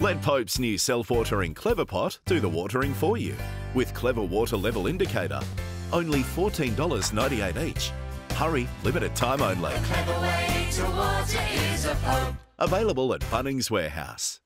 Let Pope's new self-watering Clever Pot do the watering for you. With Clever Water Level Indicator, only $14.98 each. Hurry, limited time only. Available at Bunnings Warehouse.